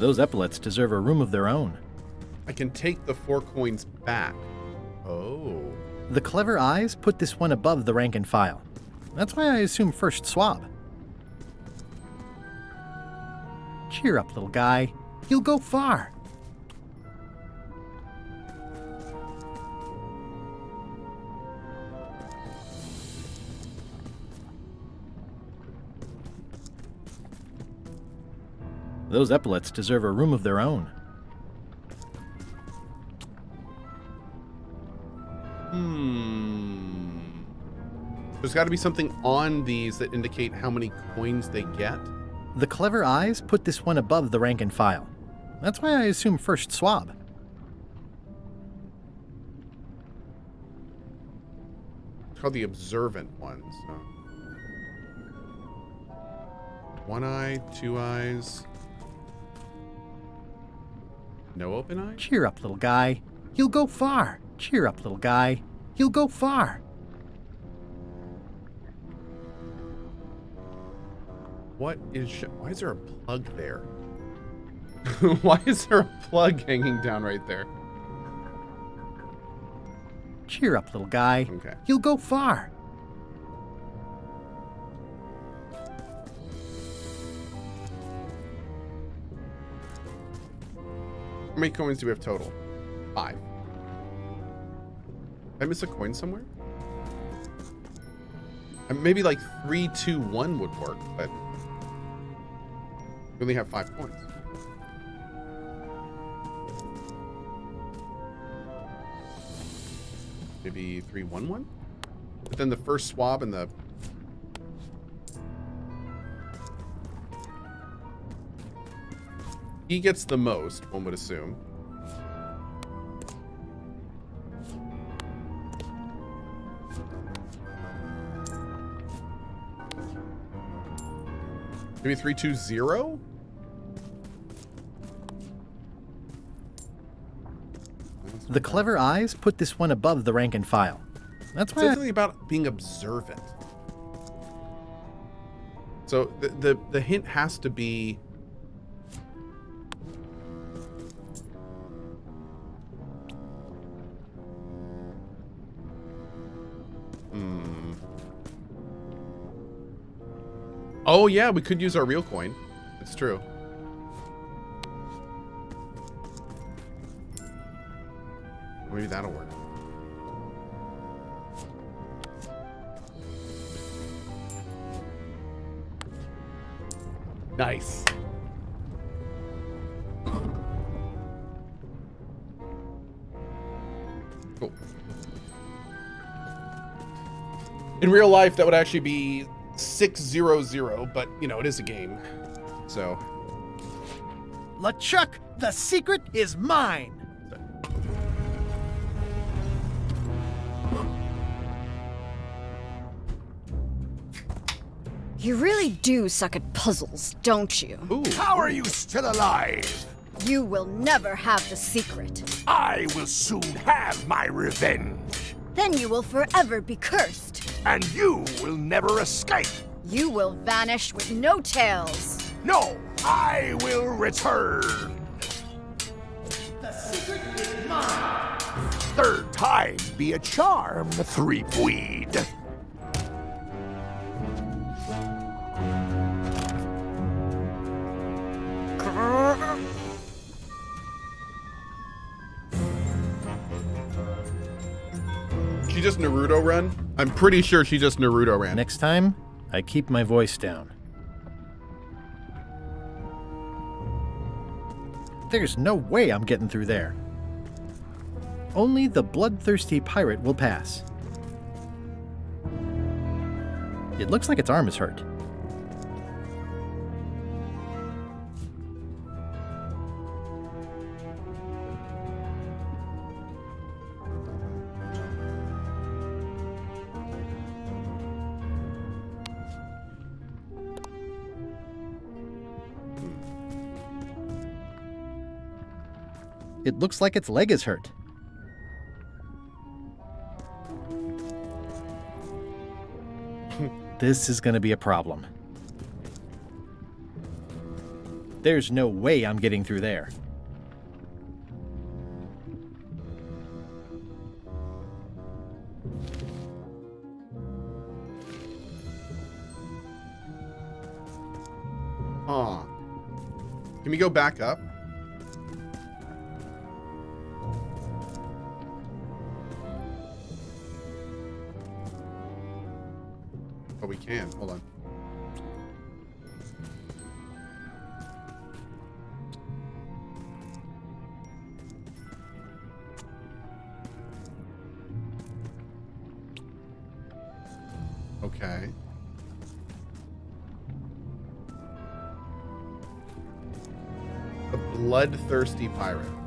Those epaulets deserve a room of their own. I can take the four coins back. Oh. The clever eyes put this one above the rank and file. That's why I assume first swab. Cheer up, little guy. You'll go far. Those epaulets deserve a room of their own. Hmm. There's got to be something on these that indicate how many coins they get. The clever eyes put this one above the rank and file. That's why I assume first swab. It's called the observant ones. So. One eye, two eyes. No open eye? Cheer up, little guy. You'll go far. Cheer up, little guy. You'll go far. What is... sh- Why is there a plug there? Why is there a plug hanging down right there? Cheer up, little guy. Okay. You'll go far. Many coins do we have total? Five. Did I miss a coin somewhere? Uh, Maybe like three, two, one would work, but we only have five coins. Maybe three, one, one. But then the first swab and the he gets the most, one would assume. Maybe three two zero. The clever eyes put this one above the rank and file. That's why It's I, something about being observant. So the, the the hint has to be Oh yeah, we could use our real coin. It's true. Maybe that'll work. Nice. Cool. In real life, that would actually be 600, but, you know, it is a game. So, LeChuck, the secret is mine. You really do suck at puzzles, don't you? ooh. How are you still alive? You will never have the secret. I will soon have my revenge. Then you will forever be cursed. And you will never escape. You will vanish with no tails. No, I will return. The secret is mine. Third time be a charm, three weed. She just Naruto run? I'm pretty sure she just Naruto ran. next time I keep my voice down. There's no way I'm getting through there. Only the bloodthirsty pirate will pass. It looks like its arm is hurt. It looks like its leg is hurt. this is going to be a problem. There's no way I'm getting through there. Can we go back up? Can. Hold on. Okay. The bloodthirsty pirate.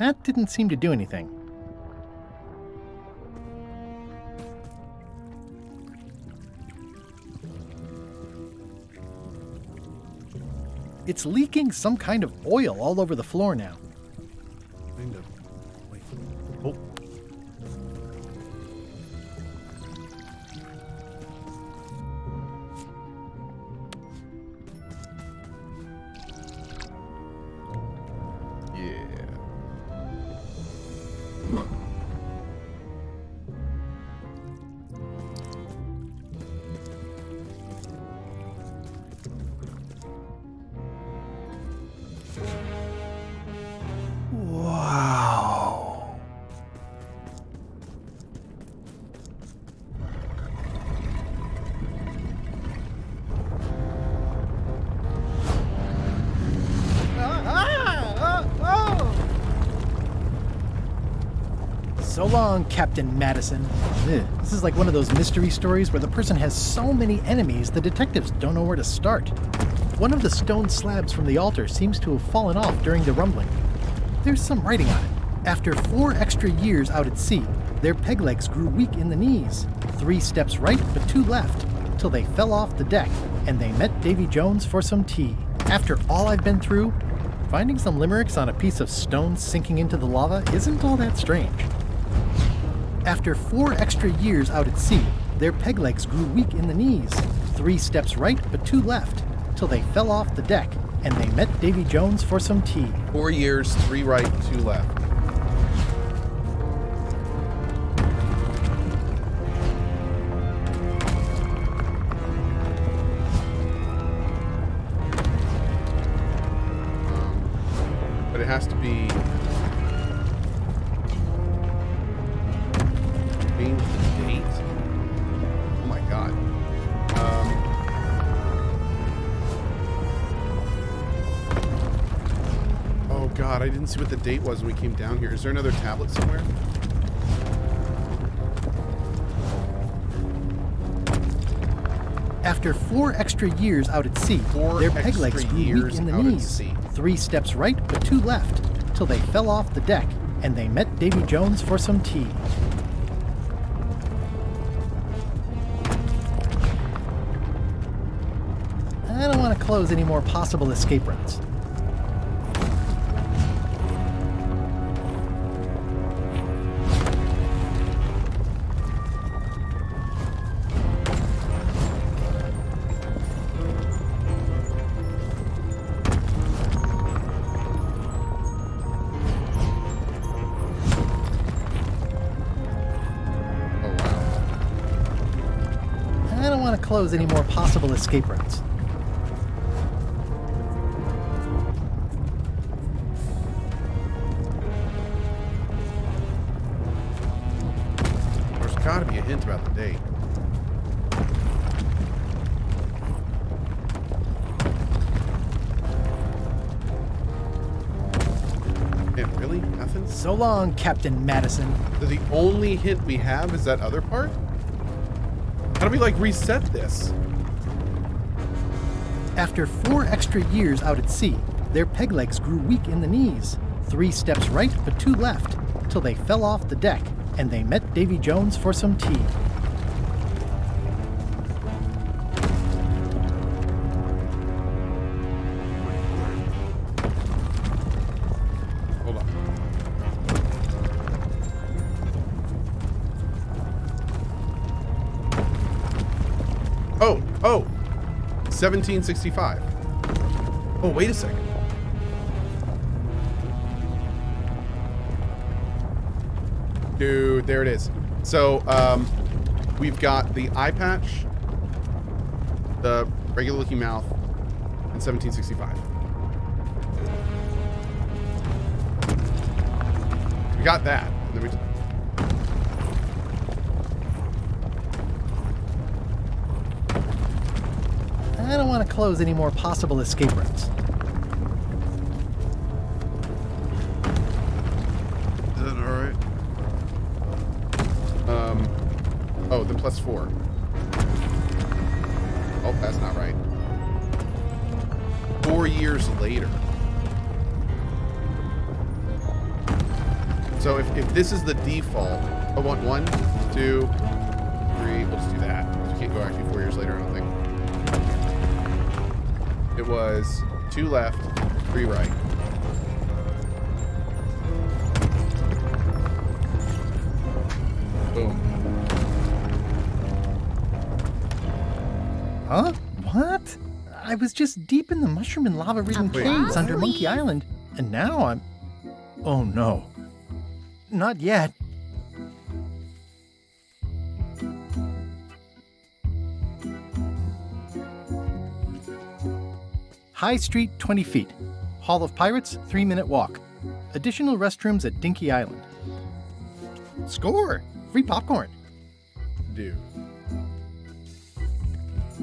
That didn't seem to do anything. It's leaking some kind of oil all over the floor now. Long, Captain Madison. Ugh, this is like one of those mystery stories where the person has so many enemies the detectives don't know where to start. One of the stone slabs from the altar seems to have fallen off during the rumbling. There's some writing on it. After four extra years out at sea, their peg legs grew weak in the knees. Three steps right, but two left, till they fell off the deck, and they met Davy Jones for some tea. After all I've been through, finding some limericks on a piece of stone sinking into the lava isn't all that strange. After four extra years out at sea, their peg legs grew weak in the knees. Three steps right, but two left, till they fell off the deck, and they met Davy Jones for some tea. Four years, three right, two left. Date was when we came down here. Is there another tablet somewhere? After four extra years out at sea, Four their peg legs grew weak in the knees. Three steps right, but two left, till they fell off the deck, and they met Davy Jones for some tea. I don't want to close any more possible escape routes. Close any more possible escape routes. There's gotta be a hint about the date. Yeah, really? Nothing? So long, Captain Madison. So the only hint we have is that other part? How do we like reset this? After four extra years out at sea, their peg legs grew weak in the knees. Three steps right, but two left, till they fell off the deck, and they met Davy Jones for some tea. 1765. Oh, wait a second. Dude, there it is. So, um, we've got the eye patch, the regular looking mouth, and 1765. We got that. Want to close any more possible escape routes. Is that alright? Um, oh, the plus four. Oh, that's not right. Four years later. So if, if this is the default, I want one, two, three. We'll just do that. We can't go actually four years later. It was two left, three right. Boom. Huh? What? I was just deep in the mushroom and lava ridden Wait. caves under Monkey Island, and now I'm. Oh no. Not yet. High Street, 20 feet. Hall of Pirates, 3 minute walk. Additional restrooms at Dinky Island. Score! Free popcorn. Dude.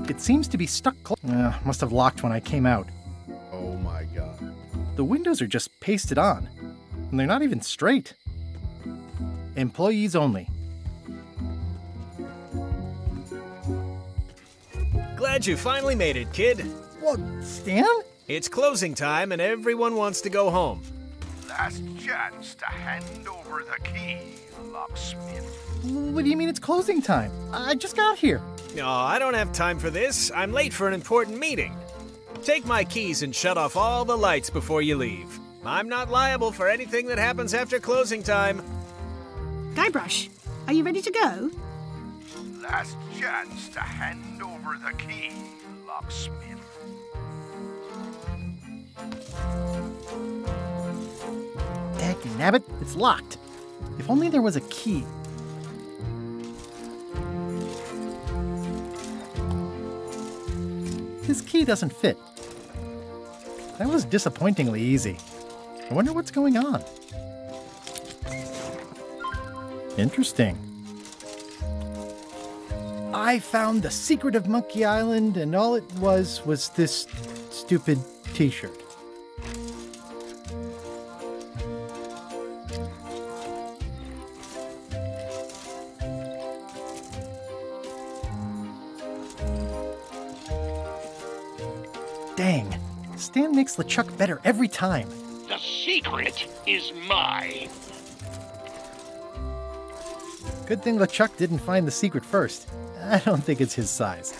It seems to be stuck. Cl- uh, must have locked when I came out. Oh my god. The windows are just pasted on, and they're not even straight. Employees only. Glad you finally made it, kid. What, Stan? It's closing time and everyone wants to go home. Last chance to hand over the key, locksmith. What do you mean it's closing time? I just got here. No, I don't have time for this. I'm late for an important meeting. Take my keys and shut off all the lights before you leave. I'm not liable for anything that happens after closing time. Guybrush, are you ready to go? Last chance to hand over the key, locksmith. Heck, nabbit, it's locked. If only there was a key. His key doesn't fit. That was disappointingly easy. I wonder what's going on. Interesting. I found the secret of Monkey Island, and all it was was this stupid t shirt. Makes LeChuck better every time. The secret is mine. Good thing LeChuck didn't find the secret first. I don't think it's his size.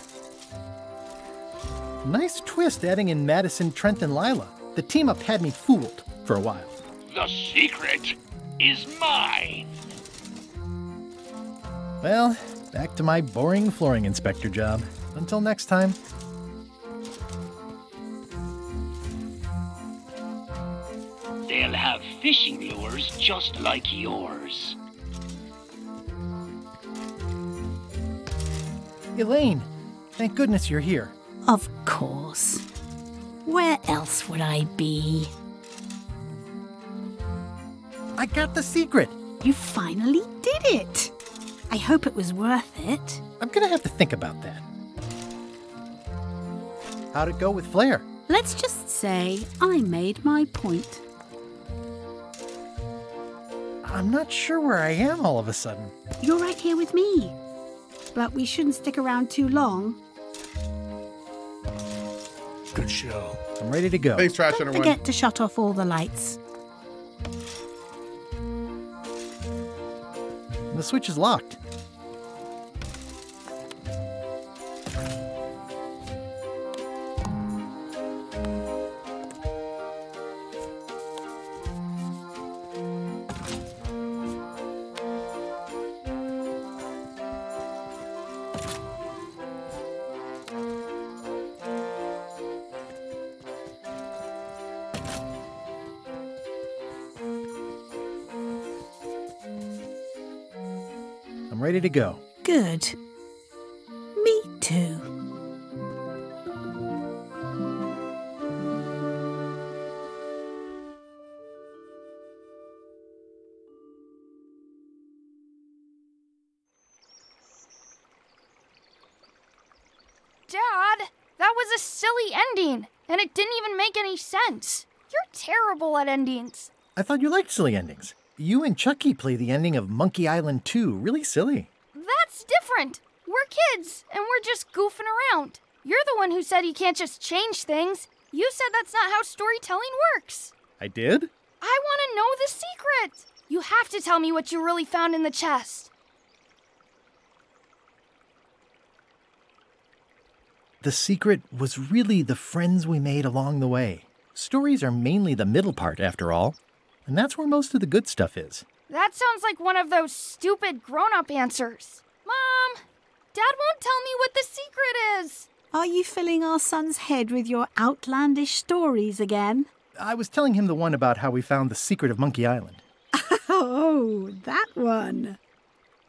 Nice twist adding in Madison, Trent, and Lila. The team up had me fooled for a while. The secret is mine. Well, back to my boring flooring inspector job. Until next time. Fishing lures just like yours. Elaine, thank goodness you're here. Of course. Where else would I be? I got the secret. You finally did it. I hope it was worth it. I'm gonna have to think about that. How'd it go with Flair? Let's just say I made my point. I'm not sure where I am all of a sudden. You're right here with me. But we shouldn't stick around too long. Good show. I'm ready to go. Thanks, Trash Don't Hunter One. forget to shut off all the lights. The switch is locked. Ready to go. Good. Me too. Dad, that was a silly ending, and it didn't even make any sense. You're terrible at endings. I thought you liked silly endings. You and Chucky play the ending of Monkey Island 2 really silly. That's different. We're kids, and we're just goofing around. You're the one who said you can't just change things. You said that's not how storytelling works. I did? I want to know the secret. You have to tell me what you really found in the chest. The secret was really the friends we made along the way. Stories are mainly the middle part, after all, and that's where most of the good stuff is. That sounds like one of those stupid grown up answers. Mom, Dad won't tell me what the secret is. Are you filling our son's head with your outlandish stories again? I was telling him the one about how we found the secret of Monkey Island. Oh, that one.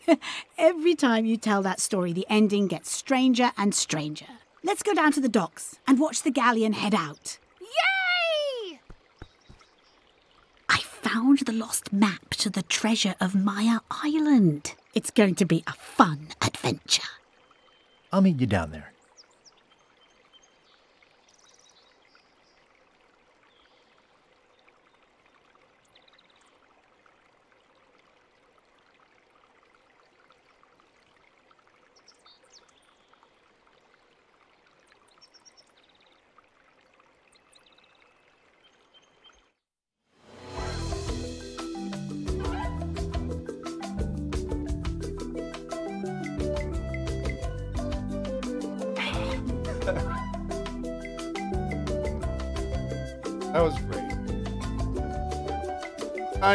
Every time you tell that story, the ending gets stranger and stranger. Let's go down to the docks and watch the galleon head out. Yay! I found the lost map to the treasure of Maya Island. It's going to be a fun adventure. I'll meet you down there.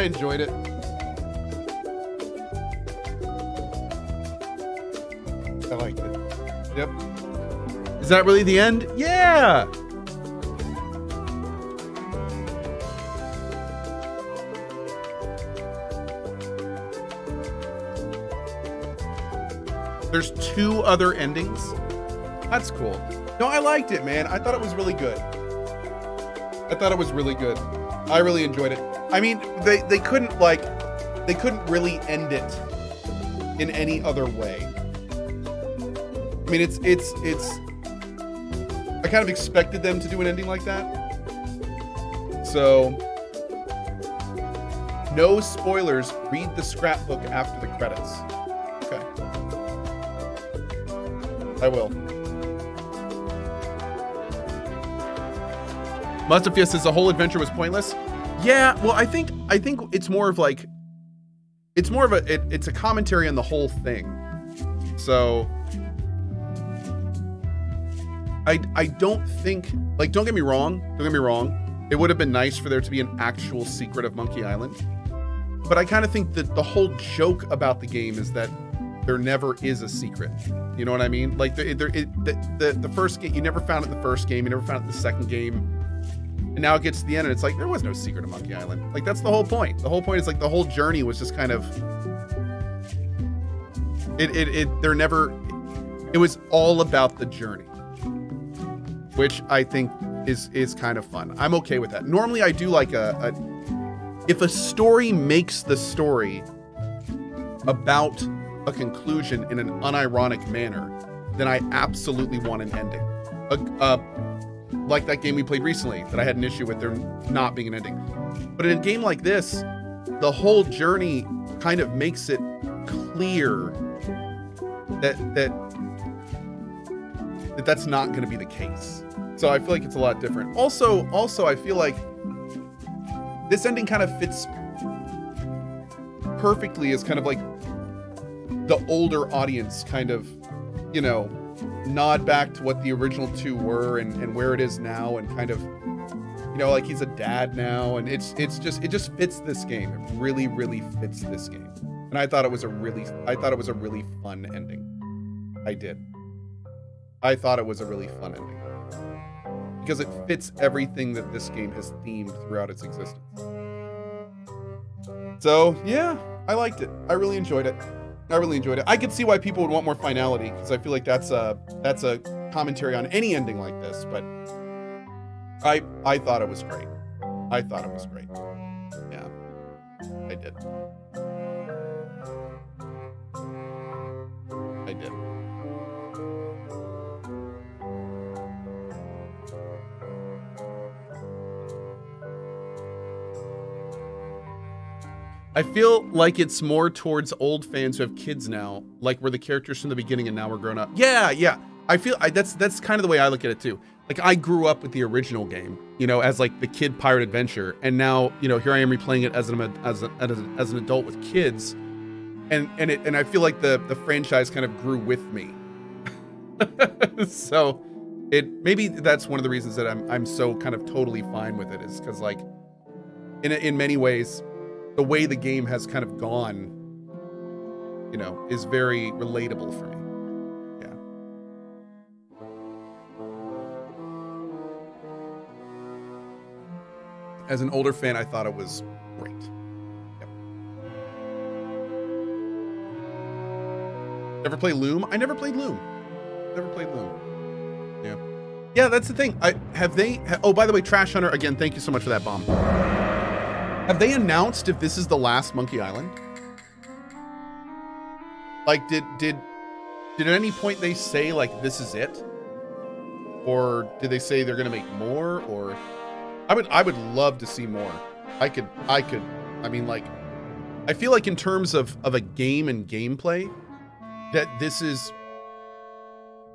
Enjoyed it. I liked it. Yep. Is that really the end? Yeah. There's two other endings. That's cool. No, I liked it, man. I thought it was really good. I thought it was really good. I really enjoyed it. I mean, they they couldn't like they couldn't really end it in any other way. I mean, it's it's it's I kind of expected them to do an ending like that. So no spoilers. Read the scrapbook after the credits. Okay. I will. Mazda says the whole adventure was pointless. Yeah, well, I think I think it's more of like it's more of a it, it's a commentary on the whole thing. So I I don't think like don't get me wrong, don't get me wrong. It would have been nice for there to be an actual secret of Monkey Island. But I kind of think that the whole joke about the game is that there never is a secret. You know what I mean? Like the, the, the the first game, you never found it in the first game, you never found it in the second game, and now it gets to the end and it's like there was no secret of Monkey Island. Like that's the whole point. The whole point is like the whole journey was just kind of it it, it there never it was all about the journey, which I think is is kind of fun. I'm okay with that. Normally I do like a, a if a story makes the story about a conclusion in an unironic manner, then I absolutely want an ending. A, a, like that game we played recently that I had an issue with there not being an ending. But in a game like this, the whole journey kind of makes it clear that that that that's not going to be the case. So I feel like it's a lot different. Also, also I feel like this ending kind of fits perfectly as kind of like the older audience kind of, you know, nod back to what the original two were and, and where it is now and kind of you know like he's a dad now and it's it's just it just fits this game. It really really fits this game. And i thought it was a really i thought it was a really fun ending. I did. I thought it was a really fun ending. Because it fits everything that this game has themed throughout its existence. So yeah i liked it. I really enjoyed it I really enjoyed it. I could see why people would want more finality because I feel like that's a that's a commentary on any ending like this. But I I thought it was great. I thought it was great. Yeah, I did. I feel like it's more towards old fans who have kids now, like we're the characters from the beginning and now we're grown up. Yeah, yeah. I feel I, that's that's kind of the way I look at it too. Like I grew up with the original game, you know, as like the kid pirate adventure, and now you know here I am replaying it as an as a, as, a, as an adult with kids, and and it and I feel like the the franchise kind of grew with me. so it maybe that's one of the reasons that I'm I'm so kind of totally fine with it is because like in in many ways the way the game has kind of gone, you know, is very relatable for me. Yeah. As an older fan, I thought it was great. Yep. Ever play Loom? I never played Loom. Never played Loom. Yeah. Yeah, that's the thing. I have they. Ha, oh, by the way, Trash Hunter again. Thank you so much for that bomb. Have they announced if this is the last Monkey Island? Like, did did did at any point they say like this is it, or did they say they're gonna make more? Or I would I would love to see more. I could I could I mean like I feel like in terms of of a game and gameplay that this is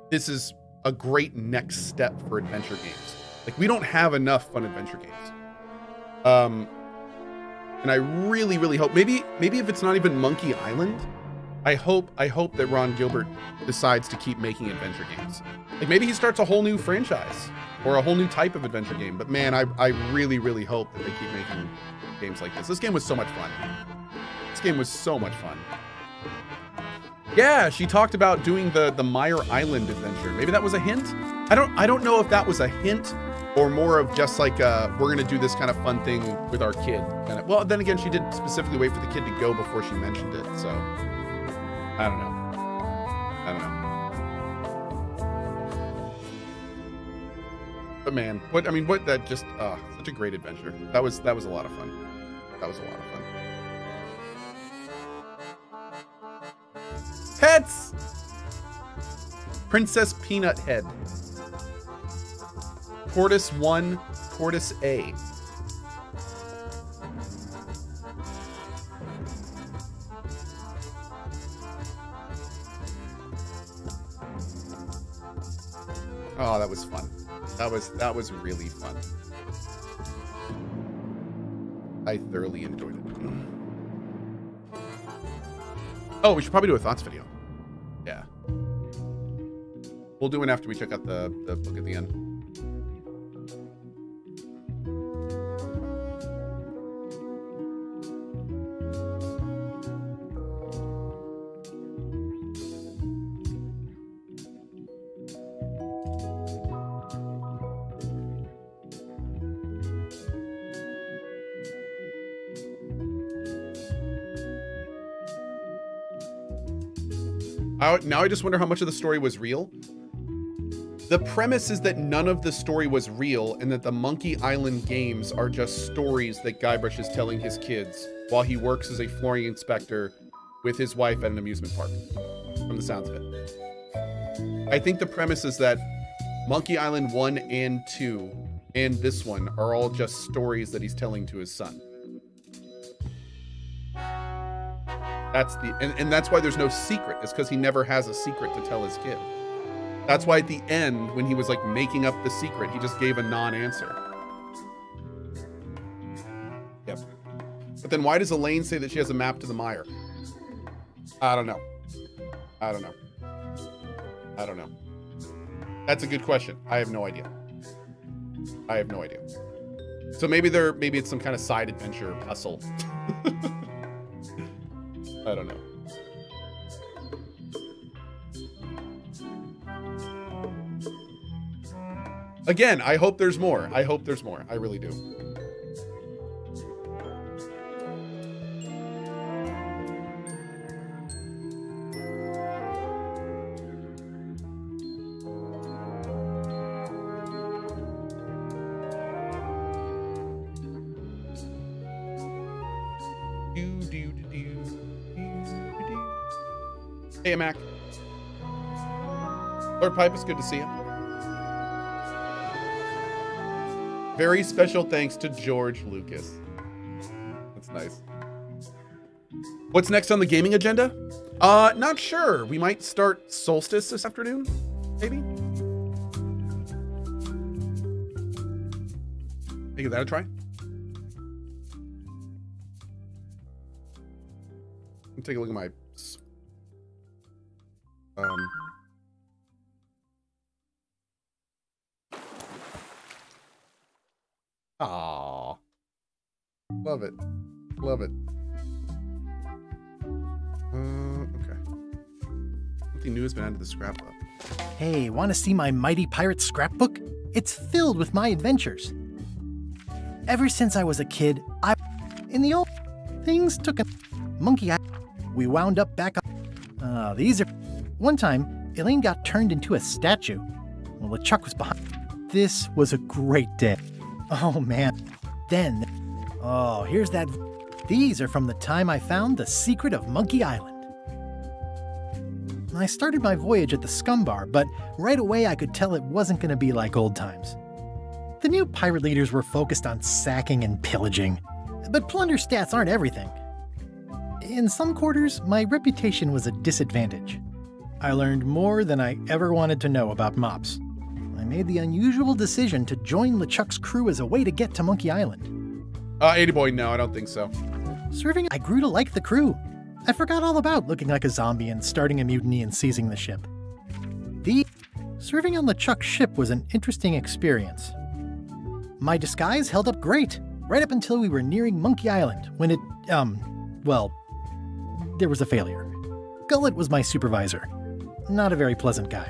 this is a great next step for adventure games. Like we don't have enough fun adventure games. Um and I really, really hope maybe maybe if it's not even Monkey Island, I hope I hope that Ron Gilbert decides to keep making adventure games. Like maybe he starts a whole new franchise or a whole new type of adventure game. But man, I I really, really hope that they keep making games like this. This game was so much fun. This game was so much fun. Yeah, she talked about doing the the Meyer Island adventure. Maybe that was a hint. I don't I don't know if that was a hint or more of just like uh, we're gonna do this kind of fun thing with our kid. Kind of. Well, then again, she did specifically wait for the kid to go before she mentioned it. So I don't know. I don't know. But man, what I mean, what that just uh, such a great adventure. That was that was a lot of fun. That was a lot of fun. Pets. Princess Peanut Head. Tortoise 1, Tortoise A. Oh, that was fun. That was that was really fun. I thoroughly enjoyed it. Oh, we should probably do a thoughts video. Yeah. We'll do one after we check out the, the book at the end. I, now I just wonder how much of the story was real. The premise is that none of the story was real and that the Monkey Island games are just stories that Guybrush is telling his kids while he works as a flooring inspector with his wife at an amusement park, from the sounds of it. I think the premise is that Monkey Island 1 and 2 and this one are all just stories that he's telling to his son. That's the and, and that's why there's no secret. It's because he never has a secret to tell his kid. That's why at the end, when he was like making up the secret, he just gave a non-answer. Yep. But then why does Elaine say that she has a map to the mire? I don't know. I don't know. I don't know. That's a good question. I have no idea. I have no idea. So maybe there maybe it's some kind of side adventure puzzle. I don't know. Again, I hope there's more. I hope there's more. I really do. Hey, Mac. Lord Pipe, it's good to see you. Very special thanks to George Lucas. That's nice. What's next on the gaming agenda? Uh, not sure. We might start Solstice this afternoon, maybe. Give that a try. Take a look at my um Aw. Love it. Love it. Uh, okay. Something new has been added to the scrapbook. Hey, want to see my mighty pirate scrapbook? It's filled with my adventures. Ever since I was a kid, I. In the old. Things took a. Monkey Eye. We wound up back up. Uh, these are. One time, Elaine got turned into a statue. Well, LeChuck was behind. This was a great day. Oh man. Then. Oh, here's that. These are from the time I found the secret of Monkey Island. I started my voyage at the Scum Bar, but right away I could tell it wasn't going to be like old times. The new pirate leaders were focused on sacking and pillaging, but plunder stats aren't everything. In some quarters, my reputation was a disadvantage. I learned more than I ever wanted to know about mops. I made the unusual decision to join LeChuck's crew as a way to get to Monkey Island. Uh, 80 boy, no, I don't think so. Serving, I grew to like the crew. I forgot all about looking like a zombie and starting a mutiny and seizing the ship. The serving on LeChuck's ship was an interesting experience. My disguise held up great, right up until we were nearing Monkey Island, when it, um, well, there was a failure. Gullet was my supervisor. Not a very pleasant guy.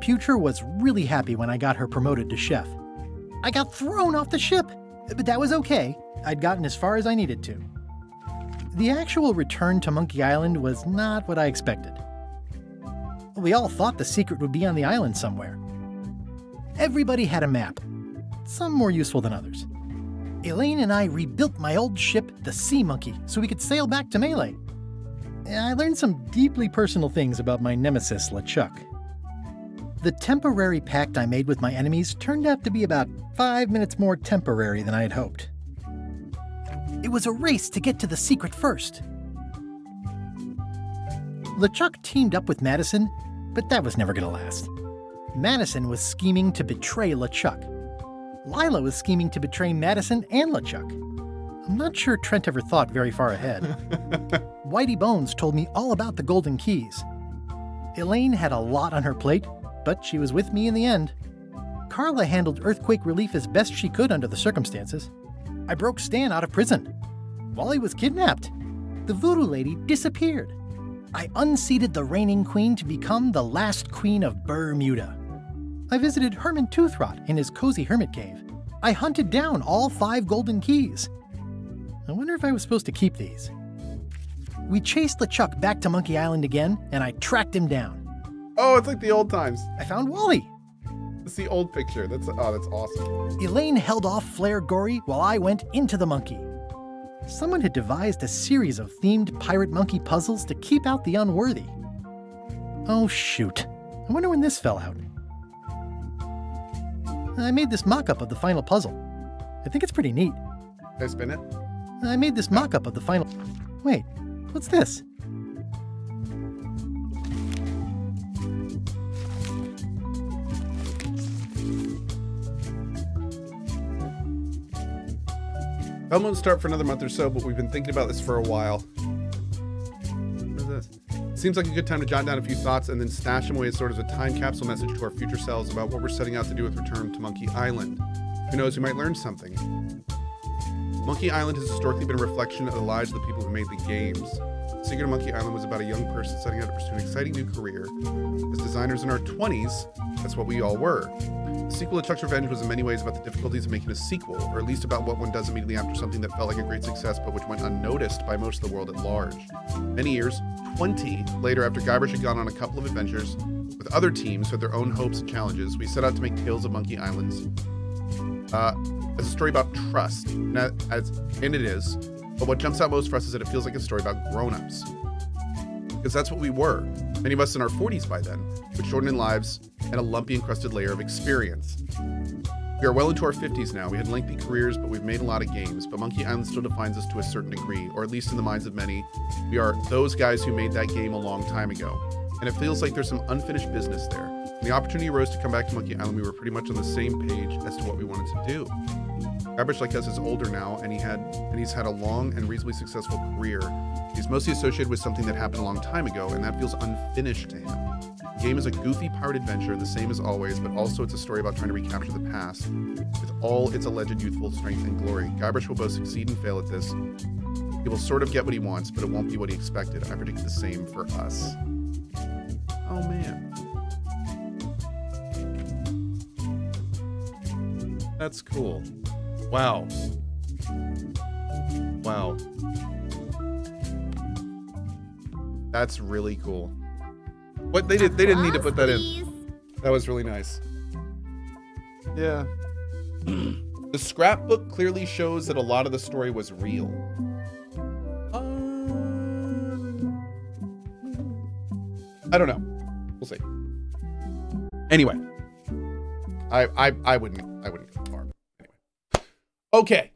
Putre was really happy when I got her promoted to chef. I got thrown off the ship, but that was okay. I'd gotten as far as I needed to. The actual return to Monkey Island was not what I expected. We all thought the secret would be on the island somewhere. Everybody had a map, some more useful than others. Elaine and I rebuilt my old ship, the Sea Monkey, so we could sail back to Melee. I learned some deeply personal things about my nemesis, LeChuck. The temporary pact I made with my enemies turned out to be about five minutes more temporary than I had hoped. It was a race to get to the secret first. LeChuck teamed up with Madison, but that was never going to last. Madison was scheming to betray LeChuck. Lila was scheming to betray Madison and LeChuck. I'm not sure Trent ever thought very far ahead. Whitey Bones told me all about the Golden Keys. Elaine had a lot on her plate, but she was with me in the end. Carla handled earthquake relief as best she could under the circumstances. I broke Stan out of prison. Wally was kidnapped. The voodoo lady disappeared. I unseated the reigning queen to become the last queen of Brrr Muda. I visited Herman Toothrot in his cozy hermit cave. I hunted down all five golden keys. I wonder if I was supposed to keep these. We chased LeChuck back to Monkey Island again, and I tracked him down. Oh, it's like the old times. I found Wally. It's the old picture. That's oh, that's awesome. Elaine held off Flare Gory while I went into the monkey. Someone had devised a series of themed pirate monkey puzzles to keep out the unworthy. Oh, shoot. I wonder when this fell out. I made this mock up of the final puzzle. I think it's pretty neat. Can I spin it? I made this mock up of the final. Wait, what's this? Hell won't start for another month or so, but we've been thinking about this for a while. What is this? Seems like a good time to jot down a few thoughts and then stash them away as sort of a time capsule message to our future selves about what we're setting out to do with Return to Monkey Island. Who knows, we might learn something. Monkey Island has historically been a reflection of the lives of the people who made the games. Secret of Monkey Island was about a young person setting out to pursue an exciting new career. As designers in our 20s, that's what we all were. The sequel LeChuck's Revenge was in many ways about the difficulties of making a sequel, or at least about what one does immediately after something that felt like a great success but which went unnoticed by most of the world at large. Many years, 20 later, after Guybrush had gone on a couple of adventures with other teams with their own hopes and challenges, we set out to make Tales of Monkey Islands uh, as a story about trust, as, and it is. But what jumps out most for us is that it feels like a story about grown-ups, because that's what we were. Many of us in our 40s by then, with shortened lives and a lumpy encrusted layer of experience. We are well into our 50s now. We had lengthy careers, but we've made a lot of games. But Monkey Island still defines us to a certain degree, or at least in the minds of many. We are those guys who made that game a long time ago. And it feels like there's some unfinished business there. When the opportunity arose to come back to Monkey Island, we were pretty much on the same page as to what we wanted to do. Guybrush like us is older now, and he had and he's had a long and reasonably successful career. He's mostly associated with something that happened a long time ago, and that feels unfinished to him. The game is a goofy pirate adventure, the same as always, but also it's a story about trying to recapture the past with all its alleged youthful strength and glory. Guybrush will both succeed and fail at this. He will sort of get what he wants, but it won't be what he expected. I predict the same for us. Oh man. That's cool. Wow. Wow. That's really cool. What they did they didn't need to put that in. That was really nice. Yeah. the scrapbook clearly shows that a lot of the story was real. Um, I don't know. We'll see. Anyway, I I I wouldn't I wouldn't go far. Anyway, okay.